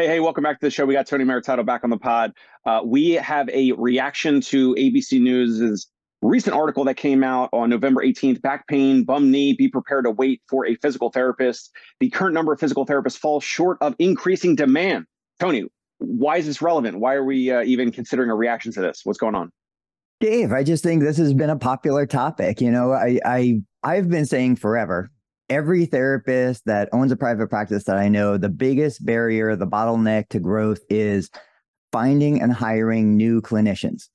Hey, hey, welcome back to the show. We got Tony Maritato back on the pod. Uh, we have a reaction to ABC News's recent article that came out on November 18th back pain, bum knee, be prepared to wait for a physical therapist. The current number of physical therapists falls short of increasing demand. Tony, why is this relevant? Why are we uh, even considering a reaction to this? What's going on? Dave, I just think this has been a popular topic. You know, I, I I've been saying forever every therapist that owns a private practice that I know, the biggest barrier, the bottleneck to growth is finding and hiring new clinicians.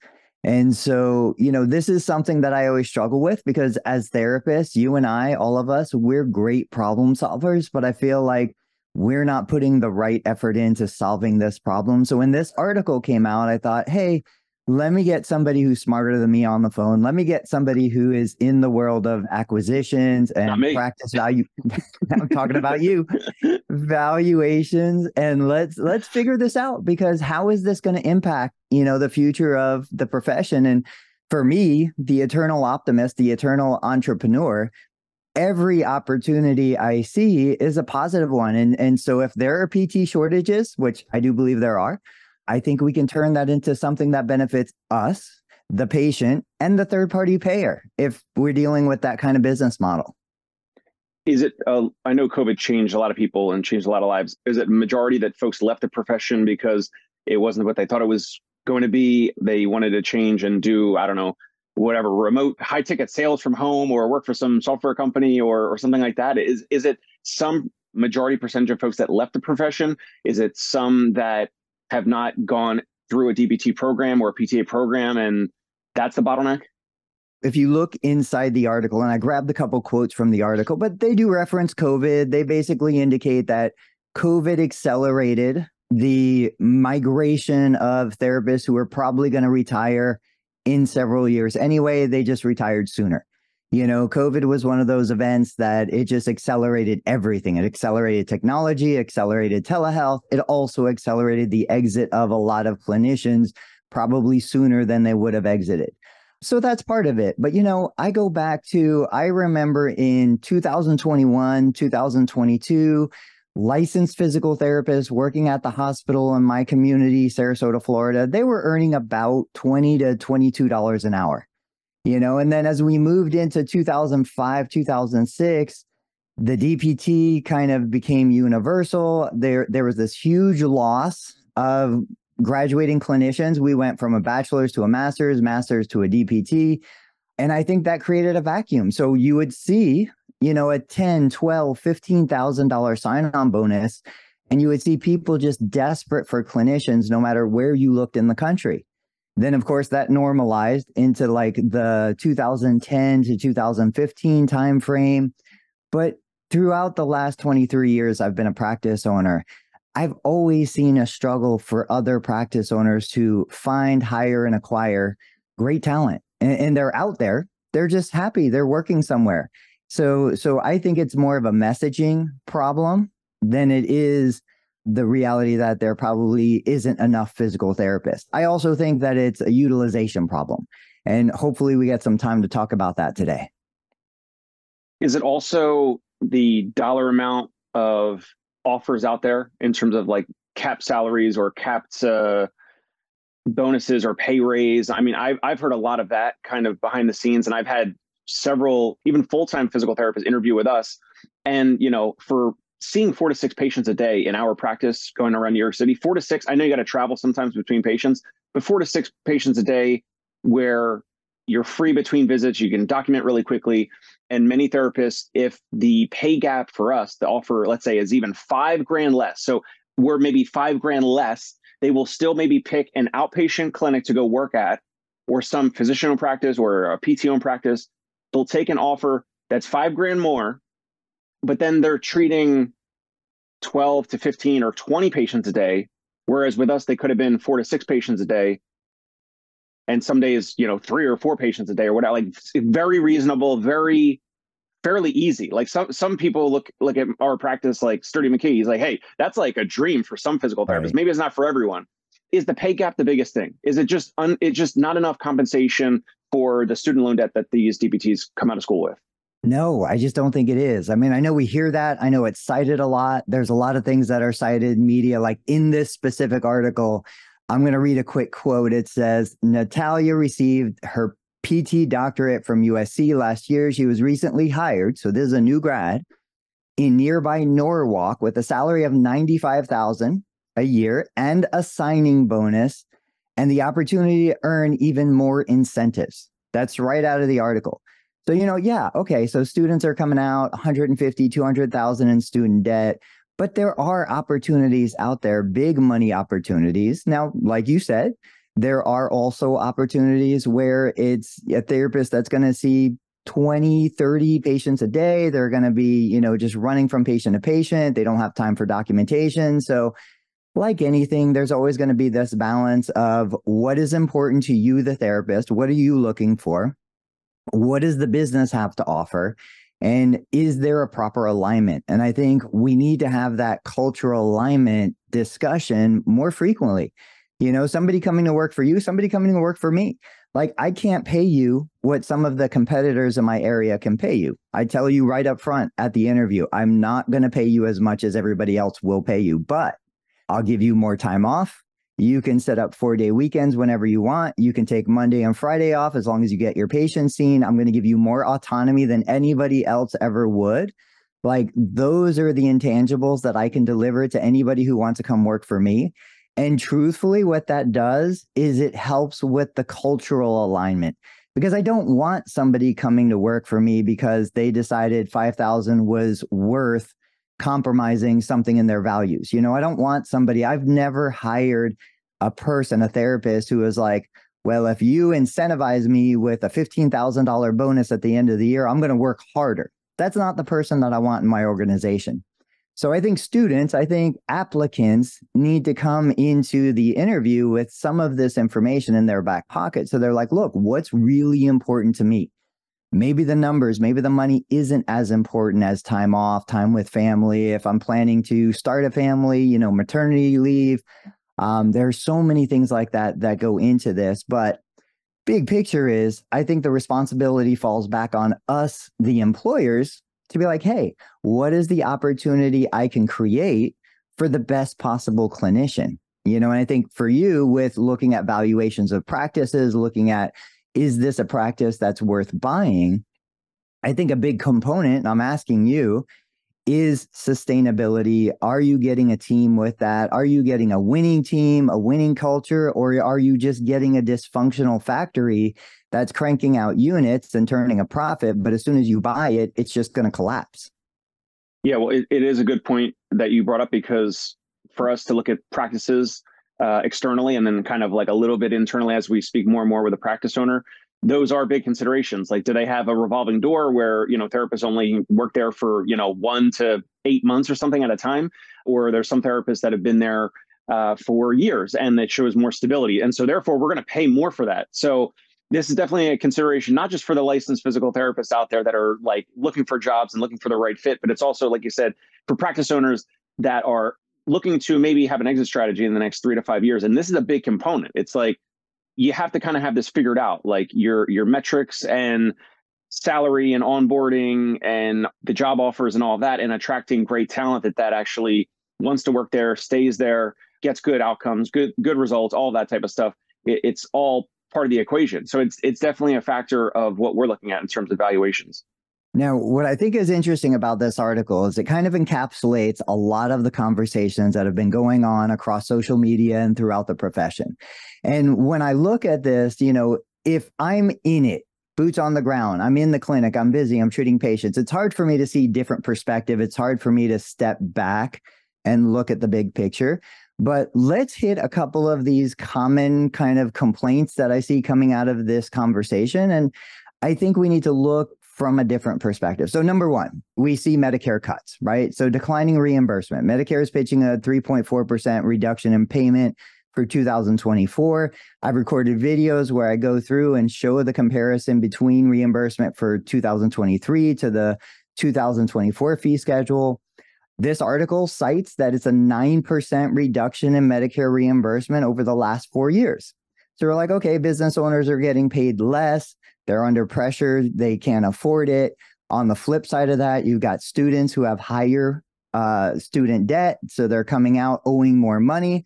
And so, you know, this is something that I always struggle with because as therapists, you and I, all of us, we're great problem solvers, but I feel like we're not putting the right effort into solving this problem. So when this article came out, I thought, hey, let me get somebody who's smarter than me on the phone. Let me get somebody who is in the world of acquisitions and practice value. I'm talking about you, valuations, and let's let's figure this out because how is this going to impact you know the future of the profession? And for me, the eternal optimist, the eternal entrepreneur, every opportunity I see is a positive one. And and so if there are PT shortages, which I do believe there are I think we can turn that into something that benefits us, the patient, and the third party payer if we're dealing with that kind of business model. Is it, uh, I know COVID changed a lot of people and changed a lot of lives. Is it majority that folks left the profession because it wasn't what they thought it was going to be? They wanted to change and do, I don't know, whatever remote high ticket sales from home or work for some software company or, or something like that? Is, is it some majority percentage of folks that left the profession? Is it some that have not gone through a DPT program or a PTA program, and that's the bottleneck? If you look inside the article, and I grabbed a couple quotes from the article, but they do reference COVID. They basically indicate that COVID accelerated the migration of therapists who are probably going to retire in several years anyway. They just retired sooner. You know, COVID was one of those events that it just accelerated everything. It accelerated technology, accelerated telehealth. It also accelerated the exit of a lot of clinicians probably sooner than they would have exited. So that's part of it. But, you know, I go back to, I remember in 2021, 2022, licensed physical therapists working at the hospital in my community, Sarasota, Florida, they were earning about 20 to $22 an hour you know? And then as we moved into 2005 2006 the dpt kind of became universal. There there was this huge loss of graduating clinicians. We went from a bachelor's to a master's master's to a dpt and i think that created a vacuum. So you would see you know a 10 12 15000 dollar sign-on bonus and you would see people just desperate for clinicians no matter where you looked in the country then, of course, that normalized into like the 2010 to 2015 timeframe. But throughout the last 23 years, I've been a practice owner. I've always seen a struggle for other practice owners to find, hire, and acquire great talent. And, and they're out there. They're just happy. They're working somewhere. So, so I think it's more of a messaging problem than it is the reality that there probably isn't enough physical therapists. I also think that it's a utilization problem. And hopefully we get some time to talk about that today. Is it also the dollar amount of offers out there in terms of like cap salaries or capped uh, bonuses or pay raise? I mean, I've, I've heard a lot of that kind of behind the scenes, and I've had several even full-time physical therapists interview with us and you know for seeing four to six patients a day in our practice going around New York City, four to six, I know you got to travel sometimes between patients, but four to six patients a day where you're free between visits, you can document really quickly. And many therapists, if the pay gap for us, the offer, let's say, is even five grand less, so we're maybe five grand less, they will still maybe pick an outpatient clinic to go work at, or some physician practice or a PTO practice. They'll take an offer that's five grand more but then they're treating 12 to 15 or 20 patients a day whereas with us they could have been four to six patients a day. And some days you know three or four patients a day or whatever like very reasonable very fairly easy. Like some some people look look at our practice like sturdy mckee. He's like hey that's like a dream for some physical therapists. Right. maybe it's not for everyone. Is the pay gap the biggest thing? Is it just un, it's just not enough compensation for the student loan debt that these dpts come out of school with No, I just don't think it is. I mean, I know we hear that. I know it's cited a lot. There's a lot of things that are cited in media, like in this specific article. I'm going to read a quick quote. It says Natalia received her PT doctorate from USC last year. She was recently hired. So this is a new grad in nearby Norwalk with a salary of 95,000 a year and a signing bonus and the opportunity to earn even more incentives. That's right out of the article. So, you know, yeah, okay. So students are coming out 150, 200,000 in student debt, but there are opportunities out there, big money opportunities. Now, like you said, there are also opportunities where it's a therapist that's going to see 20, 30 patients a day. They're going to be, you know, just running from patient to patient. They don't have time for documentation. So, like anything, there's always going to be this balance of what is important to you, the therapist. What are you looking for? What does the business have to offer? And is there a proper alignment? And I think we need to have that cultural alignment discussion more frequently. You know, somebody coming to work for you, somebody coming to work for me. Like, I can't pay you what some of the competitors in my area can pay you. I tell you right up front at the interview, I'm not going to pay you as much as everybody else will pay you, but I'll give you more time off. You can set up four day weekends whenever you want. You can take Monday and Friday off as long as you get your patients seen. I'm going to give you more autonomy than anybody else ever would. Like, those are the intangibles that I can deliver to anybody who wants to come work for me. And truthfully, what that does is it helps with the cultural alignment because I don't want somebody coming to work for me because they decided 5,000 was worth compromising something in their values. You know, I don't want somebody, I've never hired a person, a therapist who is like, well, if you incentivize me with a $15,000 bonus at the end of the year, I'm going to work harder. That's not the person that I want in my organization. So I think students, I think applicants need to come into the interview with some of this information in their back pocket. So they're like, look, what's really important to me? Maybe the numbers, maybe the money isn't as important as time off, time with family. If I'm planning to start a family, you know, maternity leave. Um, there's so many things like that that go into this. But big picture is I think the responsibility falls back on us, the employers, to be like, hey, what is the opportunity I can create for the best possible clinician? You know, and I think for you, with looking at valuations of practices, looking at is this a practice that's worth buying? I think a big component, I'm asking you, is sustainability. Are you getting a team with that? Are you getting a winning team, a winning culture, or are you just getting a dysfunctional factory that's cranking out units and turning a profit? But as soon as you buy it, it's just going to collapse. Yeah, well, it, it is a good point that you brought up because for us to look at practices uh, externally and then kind of like a little bit internally as we speak more and more with a practice owner those are big considerations. Like do they have a revolving door where you know therapists only work there for you know one to eight months or something at a time? Or there's some therapists that have been there uh, for years and it shows more stability? And so therefore we're going to pay more for that. So this is definitely a consideration not just for the licensed physical therapists out there that are like looking for jobs and looking for the right fit but it's also like you said for practice owners that are looking to maybe have an exit strategy in the next three to five years. And this is a big component. It's like you have to kind of have this figured out, like your your metrics and salary and onboarding and the job offers and all of that, and attracting great talent that that actually wants to work there, stays there, gets good outcomes, good good results, all that type of stuff. It, it's all part of the equation. So it's it's definitely a factor of what we're looking at in terms of valuations. Now, what I think is interesting about this article is it kind of encapsulates a lot of the conversations that have been going on across social media and throughout the profession. And when I look at this, you know, if I'm in it, boots on the ground, I'm in the clinic, I'm busy, I'm treating patients, it's hard for me to see different perspective. It's hard for me to step back and look at the big picture. But let's hit a couple of these common kind of complaints that I see coming out of this conversation. And I think we need to look from a different perspective. So, number one, we see Medicare cuts, right? So, declining reimbursement. Medicare is pitching a 3.4% reduction in payment for 2024. I've recorded videos where I go through and show the comparison between reimbursement for 2023 to the 2024 fee schedule. This article cites that it's a 9% reduction in Medicare reimbursement over the last four years. So we're like, okay, business owners are getting paid less. They're under pressure. They can't afford it. On the flip side of that, you've got students who have higher uh, student debt. So they're coming out owing more money.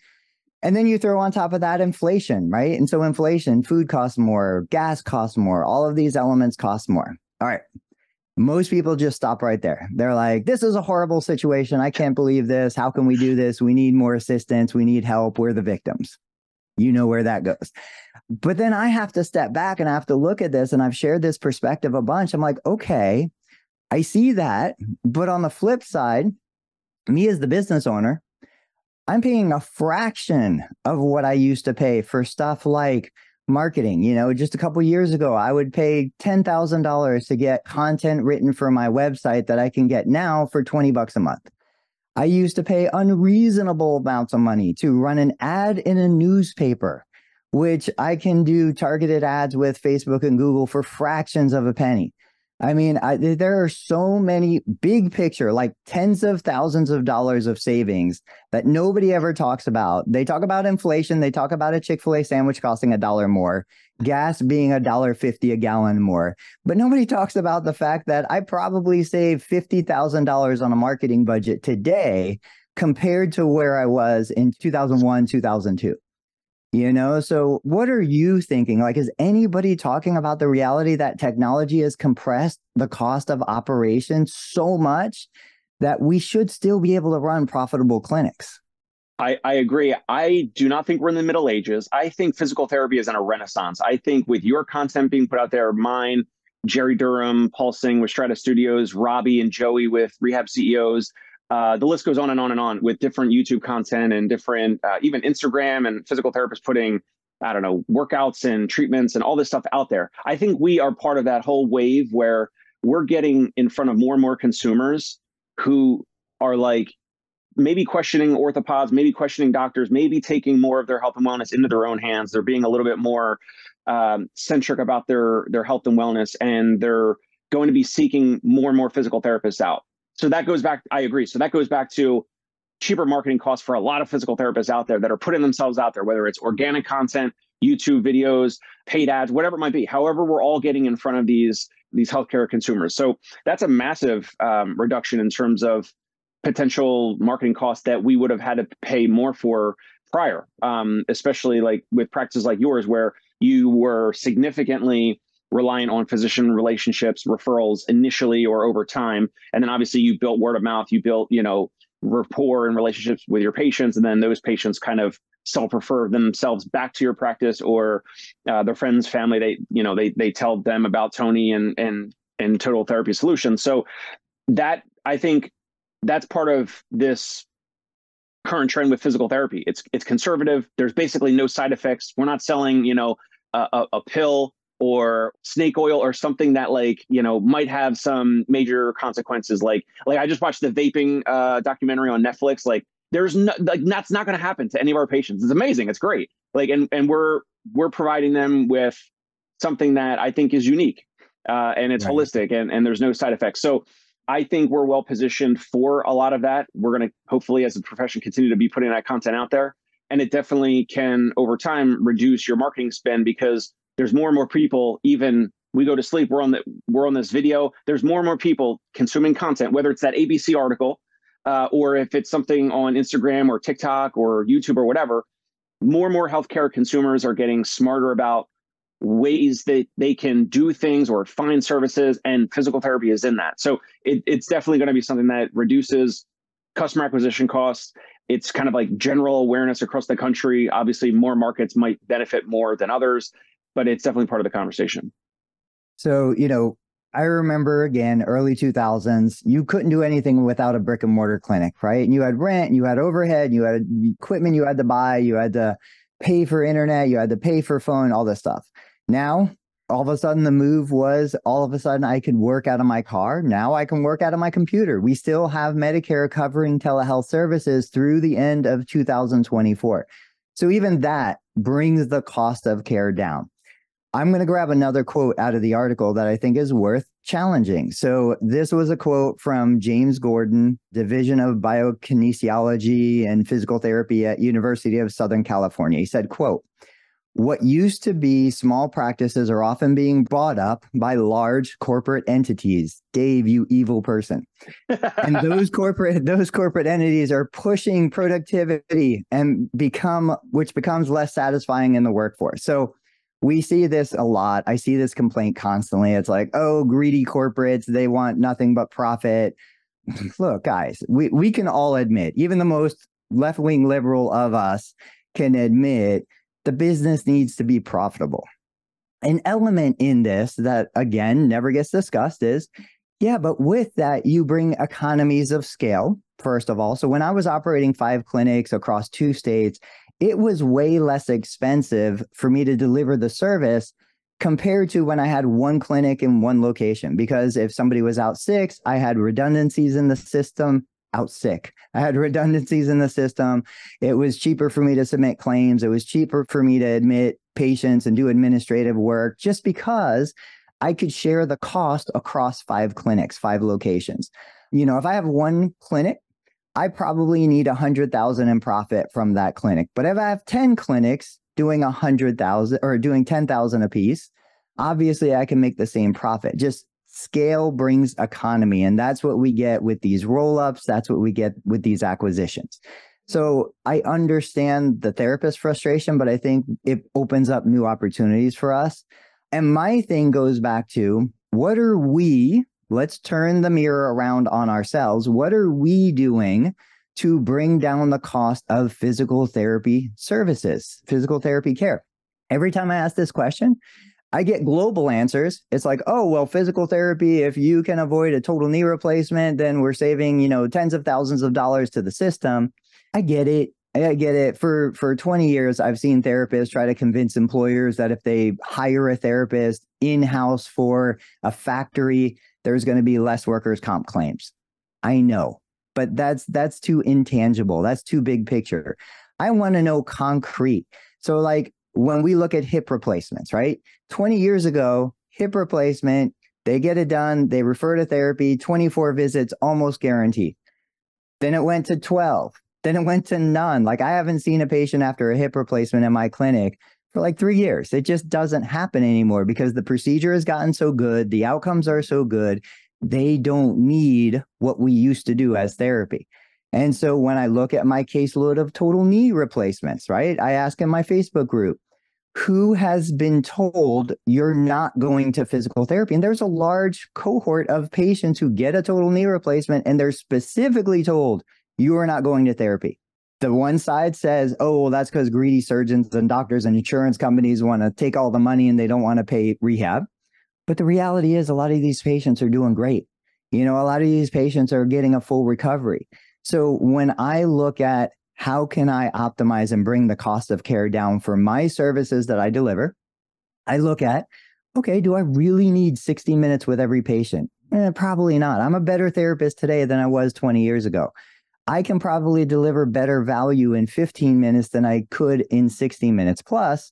And then you throw on top of that inflation, right? And so inflation, food costs more, gas costs more, all of these elements cost more. All right. Most people just stop right there. They're like, this is a horrible situation. I can't believe this. How can we do this? We need more assistance. We need help. We're the victims. You know where that goes. But then I have to step back and I have to look at this. And I've shared this perspective a bunch. I'm like, okay, I see that. But on the flip side, me as the business owner, I'm paying a fraction of what I used to pay for stuff like marketing. You know, just a couple years ago, I would pay $10,000 to get content written for my website that I can get now for 20 bucks a month. I used to pay unreasonable amounts of money to run an ad in a newspaper, which I can do targeted ads with Facebook and Google for fractions of a penny. I mean, I, there are so many big picture, like tens of thousands of dollars of savings that nobody ever talks about. They talk about inflation. They talk about a Chick fil A sandwich costing a dollar more, gas being a dollar fifty a gallon more. But nobody talks about the fact that I probably saved $50,000 on a marketing budget today compared to where I was in 2001, 2002. You know, so what are you thinking? Like, is anybody talking about the reality that technology has compressed the cost of operation so much that we should still be able to run profitable clinics? I, I, agree. I do not think we're in the Middle Ages. I think physical therapy is in a renaissance. I think with your content being put out there, mine, Jerry Durham, Paul Singh with Strata Studios, Robbie and Joey with Rehab CEOs, uh, the list goes on and on and on with different YouTube content and different, uh, even Instagram and physical therapists putting, I don't know, workouts and treatments and all this stuff out there. I think we are part of that whole wave where we're getting in front of more and more consumers who are like maybe questioning orthopods, maybe questioning doctors, maybe taking more of their health and wellness into their own hands. They're being a little bit more um, centric about their their health and wellness, and they're going to be seeking more and more physical therapists out so that goes back i agree. So that goes back to cheaper marketing costs for a lot of physical therapists out there that are putting themselves out there whether it's organic content youtube videos paid ads whatever it might be however we're all getting in front of these these healthcare consumers. So that's a massive um, reduction in terms of potential marketing costs that we would have had to pay more for prior. Um, especially like with practices like yours where you were significantly reliant on physician relationships, referrals initially or over time. And then obviously you built word of mouth, you built, you know, rapport and relationships with your patients. And then those patients kind of self-refer themselves back to your practice or uh, their friends, family, they, you know, they, they tell them about Tony and, and, and total therapy solutions. So that I think that's part of this current trend with physical therapy. It's, it's conservative. There's basically no side effects. We're not selling, you know, a, a pill or snake oil or something that like you know might have some major consequences. Like like i just watched the vaping uh documentary on netflix. Like there's no like that's not going to happen to any of our patients. It's amazing. It's great. Like and and we're we're providing them with something that i think is unique uh and it's right. holistic and and there's no side effects. So i think we're well positioned for a lot of that. We're going to hopefully as a profession continue to be putting that content out there. And it definitely can over time reduce your marketing spend because there's more and more people even we go to sleep we're on the we're on this video there's more and more people consuming content whether it's that abc article uh, or if it's something on instagram or tiktok or youtube or whatever more and more healthcare consumers are getting smarter about ways that they can do things or find services and physical therapy is in that. So it, it's definitely going to be something that reduces customer acquisition costs. It's kind of like general awareness across the country. Obviously more markets might benefit more than others but it's definitely part of the conversation. So, you know, I remember again, early 2000s, you couldn't do anything without a brick and mortar clinic, right? And you had rent, you had overhead, you had equipment you had to buy, you had to pay for internet, you had to pay for phone, all this stuff. Now, all of a sudden, the move was all of a sudden I could work out of my car. Now I can work out of my computer. We still have Medicare covering telehealth services through the end of 2024. So even that brings the cost of care down. I'm going to grab another quote out of the article that I think is worth challenging. So this was a quote from James Gordon, Division of Biokinesiology and Physical Therapy at University of Southern California. He said, quote, what used to be small practices are often being bought up by large corporate entities. Dave, you evil person. and those corporate those corporate entities are pushing productivity and become which becomes less satisfying in the workforce. So we see this a lot. I see this complaint constantly. It's like, oh, greedy corporates, they want nothing but profit. Look, guys, we, we can all admit, even the most left wing liberal of us can admit the business needs to be profitable. An element in this that, again, never gets discussed is yeah, but with that, you bring economies of scale, first of all. So when I was operating five clinics across two states, it was way less expensive for me to deliver the service compared to when I had one clinic in one location. Because if somebody was out sick, I had redundancies in the system out sick. I had redundancies in the system. It was cheaper for me to submit claims. It was cheaper for me to admit patients and do administrative work just because I could share the cost across five clinics, five locations. You know, if I have one clinic, I probably need a hundred thousand in profit from that clinic. But if I have 10 clinics doing a hundred thousand or doing 10,000 a piece, obviously I can make the same profit. Just scale brings economy. And that's what we get with these roll ups. That's what we get with these acquisitions. So I understand the therapist frustration, but I think it opens up new opportunities for us. And my thing goes back to what are we, let's turn the mirror around on ourselves. What are we doing to bring down the cost of physical therapy services, physical therapy care? Every time I ask this question, I get global answers. It's like, oh, well, physical therapy, if you can avoid a total knee replacement, then we're saving, you know, tens of thousands of dollars to the system. I get it. I get it. For for 20 years, I've seen therapists try to convince employers that if they hire a therapist in-house for a factory, there's going to be less workers' comp claims. I know, but that's that's too intangible. That's too big picture. I want to know concrete. So like when we look at hip replacements, right? 20 years ago, hip replacement, they get it done, they refer to therapy, 24 visits, almost guaranteed. Then it went to 12. Then it went to none. Like I haven't seen a patient after a hip replacement in my clinic for like three years. It just doesn't happen anymore because the procedure has gotten so good, the outcomes are so good. They don't need what we used to do as therapy. And so when I look at my caseload of total knee replacements, right, I ask in my Facebook group, who has been told you're not going to physical therapy? And there's a large cohort of patients who get a total knee replacement and they're specifically told you are not going to therapy. The one side says, oh, well, that's because greedy surgeons and doctors and insurance companies want to take all the money and they don't want to pay rehab. But the reality is, a lot of these patients are doing great. You know, a lot of these patients are getting a full recovery. So when I look at how can I optimize and bring the cost of care down for my services that I deliver, I look at, okay, do I really need 60 minutes with every patient? Eh, probably not. I'm a better therapist today than I was 20 years ago. I can probably deliver better value in 15 minutes than I could in 60 minutes. Plus,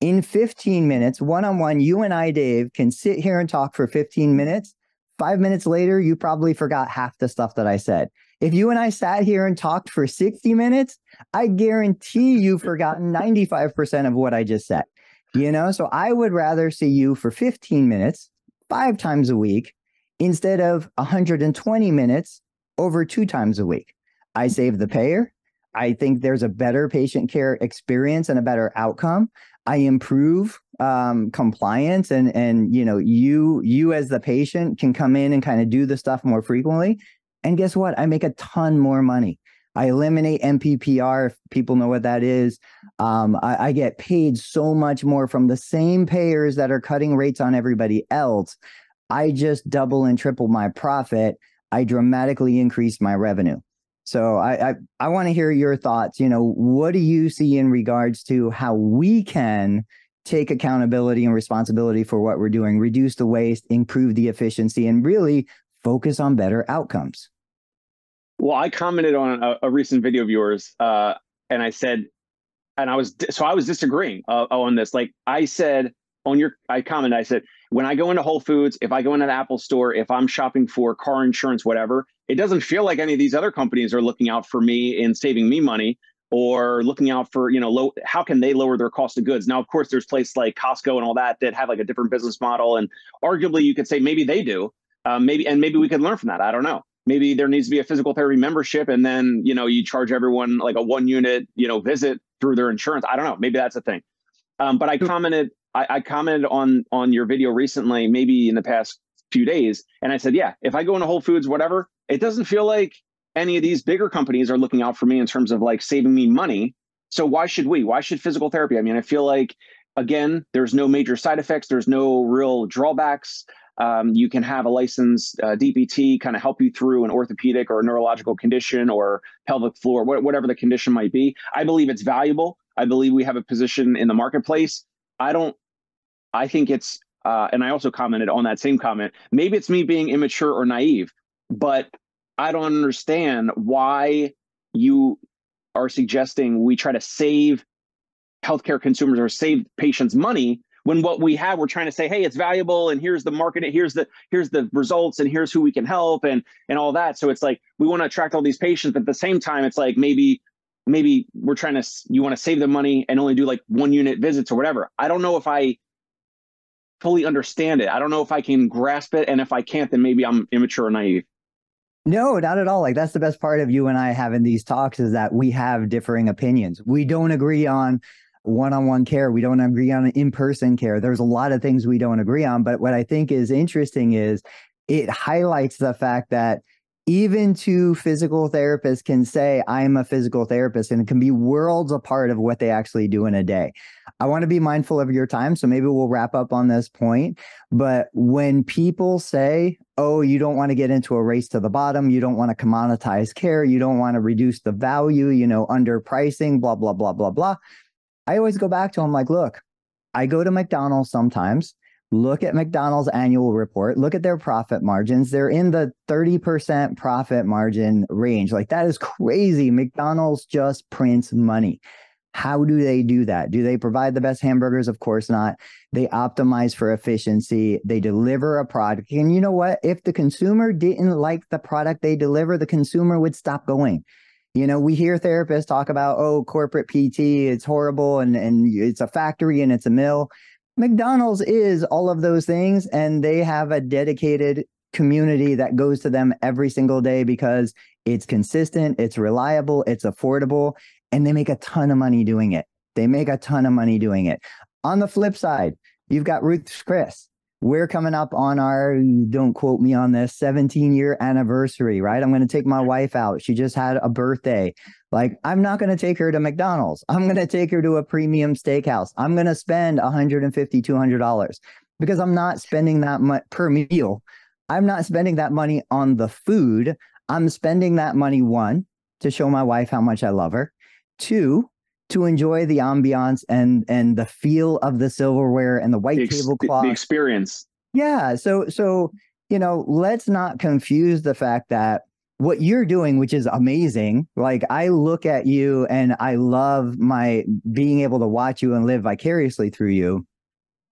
in 15 minutes, one on one, you and I, Dave, can sit here and talk for 15 minutes. Five minutes later, you probably forgot half the stuff that I said. If you and I sat here and talked for 60 minutes, I guarantee you've forgotten 95% of what I just said. You know, so I would rather see you for 15 minutes, five times a week, instead of 120 minutes over two times a week. I save the payer. I think there's a better patient care experience and a better outcome. I improve um, compliance and and you know you you as the patient can come in and kind of do the stuff more frequently and guess what? I make a ton more money. I eliminate MPPR if people know what that is. Um, I, I, get paid so much more from the same payers that are cutting rates on everybody else. I just double and triple my profit. I dramatically increase my revenue. So I I, I want to hear your thoughts. You know, what do you see in regards to how we can take accountability and responsibility for what we're doing, reduce the waste, improve the efficiency, and really focus on better outcomes? Well, I commented on a, a recent video of yours, uh, and I said, and I was so I was disagreeing uh, on this. Like I said on your, I commented, I said when I go into Whole Foods, if I go into the Apple Store, if I'm shopping for car insurance, whatever, it doesn't feel like any of these other companies are looking out for me and saving me money. or looking out for you know low how can they lower their cost of goods? Now of course there's places like costco and all that that have like a different business model and arguably you could say maybe they do um, maybe and maybe we could learn from that i don't know. Maybe there needs to be a physical therapy membership and then you know you charge everyone like a one unit you know visit through their insurance i don't know maybe that's a thing. Um, but i commented I, I commented on on your video recently maybe in the past few days and i said yeah if i go into whole foods whatever it doesn't feel like any of these bigger companies are looking out for me in terms of like saving me money. So why should we? Why should physical therapy? I mean, I feel like again, there's no major side effects. There's no real drawbacks. Um, you can have a licensed uh, DPT kind of help you through an orthopedic or neurological condition or pelvic floor, whatever the condition might be. I believe it's valuable. I believe we have a position in the marketplace. I don't. I think it's. Uh, and I also commented on that same comment. Maybe it's me being immature or naive, but I don't understand why you are suggesting we try to save healthcare consumers or save patients money when what we have we're trying to say hey it's valuable and here's the market here's the here's the results and here's who we can help and and all that so it's like we want to attract all these patients but at the same time it's like maybe maybe we're trying to you want to save the money and only do like one unit visits or whatever i don't know if i fully understand it i don't know if i can grasp it and if i can't then maybe i'm immature or naive no, not at all. Like that's the best part of you and I having these talks is that we have differing opinions. We don't agree on one-on-one care. We don't agree on in-person care. There's a lot of things we don't agree on, but what I think is interesting is it highlights the fact that even two physical therapists can say i'm a physical therapist and it can be worlds apart of what they actually do in a day. I want to be mindful of your time so maybe we'll wrap up on this point but when people say oh you don't want to get into a race to the bottom you don't want to commoditize care you don't want to reduce the value you know underpricing blah blah blah blah blah i always go back to them like look i go to mcdonald's sometimes Look at McDonald's annual report. Look at their profit margins. They're in the 30% profit margin range. Like that is crazy. McDonald's just prints money. How do they do that? Do they provide the best hamburgers? Of course not. They optimize for efficiency. They deliver a product. And you know what? If the consumer didn't like the product they deliver, the consumer would stop going. You know, we hear therapists talk about, oh, corporate PT, it's horrible and, and it's a factory and it's a mill. McDonald's is all of those things, and they have a dedicated community that goes to them every single day because it's consistent, it's reliable, it's affordable, and they make a ton of money doing it. They make a ton of money doing it. On the flip side, you've got Ruth's Chris. We're coming up on our, don't quote me on this, 17 year anniversary, right? I'm going to take my wife out. She just had a birthday. Like, I'm not going to take her to McDonald's. I'm going to take her to a premium steakhouse. I'm going to spend $150, $200 because I'm not spending that much per meal. I'm not spending that money on the food. I'm spending that money, one, to show my wife how much I love her, two, to enjoy the ambiance and and the feel of the silverware and the white the ex- tablecloth. The experience. Yeah. So so you know, let's not confuse the fact that what you're doing, which is amazing. Like I look at you and I love my being able to watch you and live vicariously through you.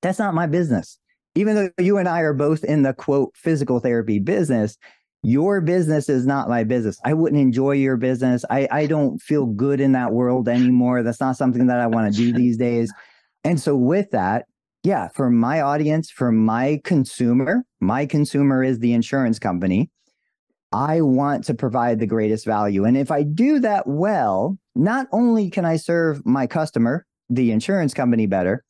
That's not my business. Even though you and I are both in the quote physical therapy business, your business is not my business. I wouldn't enjoy your business. I, I don't feel good in that world anymore. That's not something that I want to do these days. And so with that, yeah, for my audience, for my consumer, my consumer is the insurance company. I want to provide the greatest value. And if I do that well, not only can I serve my customer, the insurance company, better,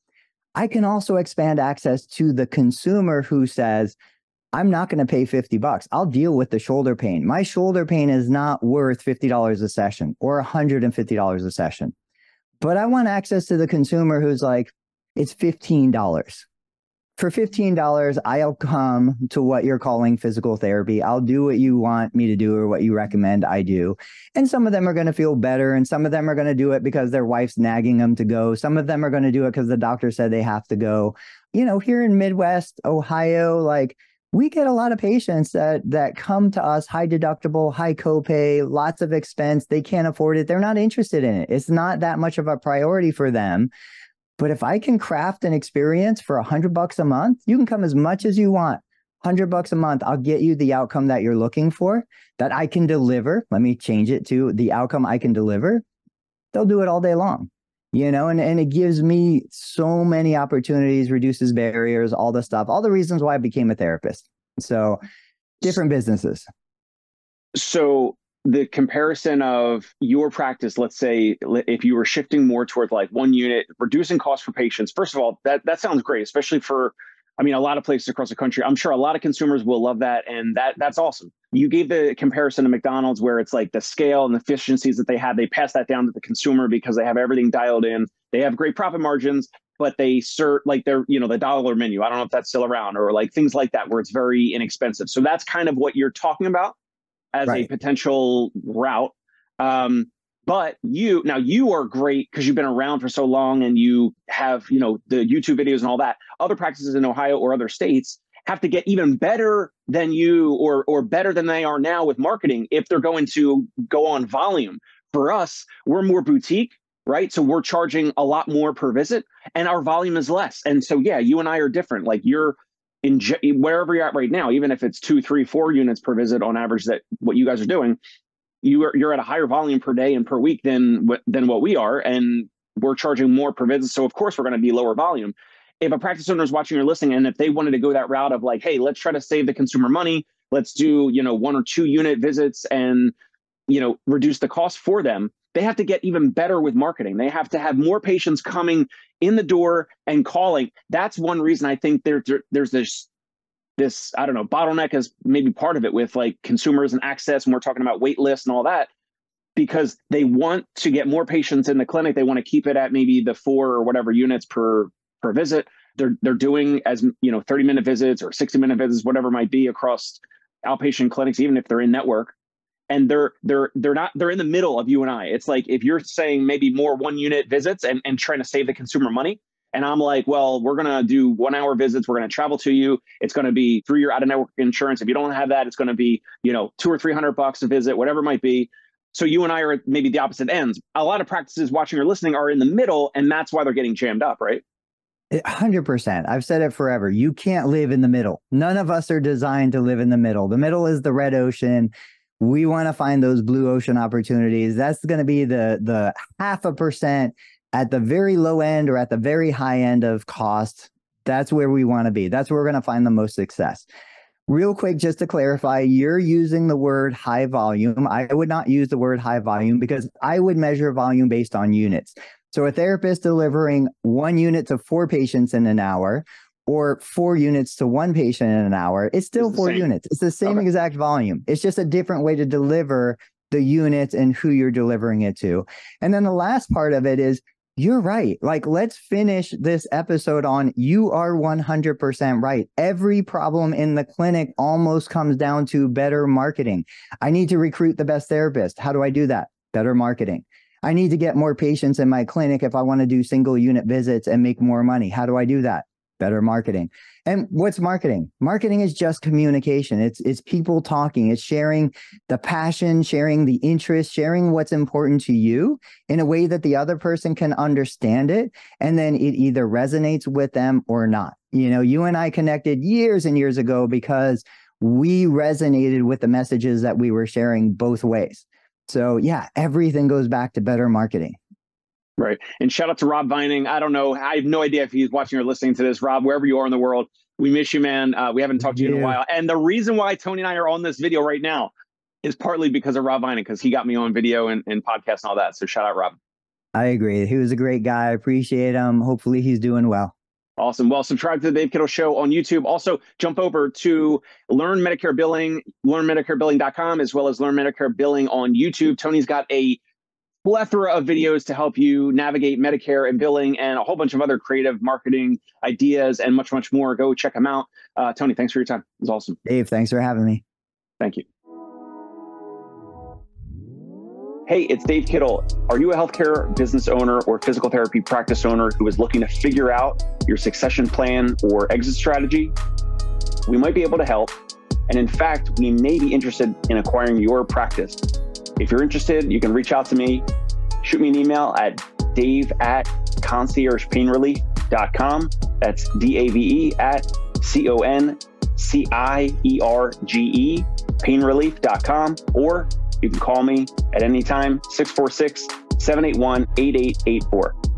I can also expand access to the consumer who says, I'm not going to pay 50 bucks. I'll deal with the shoulder pain. My shoulder pain is not worth $50 a session or $150 a session. But I want access to the consumer who's like, it's $15 for $15, I'll come to what you're calling physical therapy. I'll do what you want me to do or what you recommend I do. And some of them are going to feel better. And some of them are going to do it because their wife's nagging them to go. Some of them are going to do it because the doctor said they have to go. You know, here in Midwest, Ohio, like we get a lot of patients that that come to us high deductible high copay lots of expense they can't afford it they're not interested in it it's not that much of a priority for them but if I can craft an experience for a hundred bucks a month, you can come as much as you want. Hundred bucks a month, I'll get you the outcome that you're looking for, that I can deliver. Let me change it to the outcome I can deliver. they'll do it all day long you know and, and it gives me so many opportunities reduces barriers all the stuff all the reasons why i became a therapist. So different businesses. So the comparison of your practice let's say if you were shifting more towards like one unit reducing costs for patients first of all that that sounds great especially for I mean, a lot of places across the country. I'm sure a lot of consumers will love that, and that that's awesome. You gave the comparison to McDonald's, where it's like the scale and the efficiencies that they have. They pass that down to the consumer because they have everything dialed in. They have great profit margins, but they serve like they're you know the dollar menu. I don't know if that's still around or like things like that, where it's very inexpensive. So that's kind of what you're talking about as right. a potential route. Um, but you now you are great because you've been around for so long and you have you know the youtube videos and all that. Other practices in ohio or other states have to get even better than you or or better than they are now with marketing if they're going to go on volume. For us we're more boutique right? So we're charging a lot more per visit and our volume is less. And so yeah you and i are different. Like you're in wherever you're at right now even if it's two three four units per visit on average that what you guys are doing you are you're at a higher volume per day and per week than than what we are, and we're charging more per visit. So of course we're going to be lower volume. If a practice owner is watching or listening, and if they wanted to go that route of like, hey, let's try to save the consumer money, let's do you know one or two unit visits and you know reduce the cost for them they have to get even better with marketing they have to have more patients coming in the door and calling that's one reason i think there, there there's this this i don't know bottleneck is maybe part of it with like consumers and access and we're talking about wait lists and all that because they want to get more patients in the clinic. They want to keep it at maybe the four or whatever units per per visit. They're they're doing as you know 30 minute visits or 60 minute visits whatever might be across outpatient clinics even if they're in network. And they're they're they're not they're in the middle of you and I. It's like if you're saying maybe more one unit visits and and trying to save the consumer money and I'm like, well, we're going to do one hour visits. We're going to travel to you. It's going to be through your out of network insurance. If you don't have that, it's going to be, you know, two or 300 bucks a visit, whatever it might be. So you and I are maybe the opposite ends. A lot of practices watching or listening are in the middle, and that's why they're getting jammed up, right? 100%. I've said it forever. You can't live in the middle. None of us are designed to live in the middle. The middle is the red ocean. We want to find those blue ocean opportunities. That's going to be the the half a percent at the very low end or at the very high end of cost, that's where we want to be. That's where we're going to find the most success. Real quick, just to clarify, you're using the word high volume. I would not use the word high volume because I would measure volume based on units. So a therapist delivering one unit to four patients in an hour or four units to one patient in an hour, it's still it's four same. units. It's the same okay. exact volume. It's just a different way to deliver the units and who you're delivering it to. And then the last part of it is you're right. Like, let's finish this episode on you are 100% right. Every problem in the clinic almost comes down to better marketing. I need to recruit the best therapist. How do I do that? Better marketing. I need to get more patients in my clinic if I want to do single unit visits and make more money. How do I do that? Better marketing. And what's marketing? Marketing is just communication. It's it's people talking. It's sharing the passion, sharing the interest, sharing what's important to you in a way that the other person can understand it and then it either resonates with them or not. You know, you and I connected years and years ago because we resonated with the messages that we were sharing both ways. So, yeah, everything goes back to better marketing. Right. And shout out to Rob Vining. I don't know. I have no idea if he's watching or listening to this. Rob, wherever you are in the world, we miss you, man. Uh, we haven't talked to you in a while. And the reason why Tony and I are on this video right now is partly because of Rob Vining, because he got me on video and, and podcast and all that. So shout out, Rob. I agree. He was a great guy. I appreciate him. Hopefully he's doing well. Awesome. Well, subscribe to the Dave Kittle Show on YouTube. Also, jump over to Learn Medicare Billing, learnmedicarebilling.com, as well as Learn Medicare Billing on YouTube. Tony's got a plethora of videos to help you navigate Medicare and billing and a whole bunch of other creative marketing ideas and much, much more. Go check them out. Uh, Tony, thanks for your time. It was awesome. Dave, thanks for having me. Thank you. Hey, it's Dave Kittle. Are you a healthcare business owner or physical therapy practice owner who is looking to figure out your succession plan or exit strategy? We might be able to help. And in fact, we may be interested in acquiring your practice. If you're interested, you can reach out to me. Shoot me an email at dave at conciergepainrelief.com. That's D A V E at C O N C I E R G E painrelief.com. Or you can call me at any time, 646 781 8884.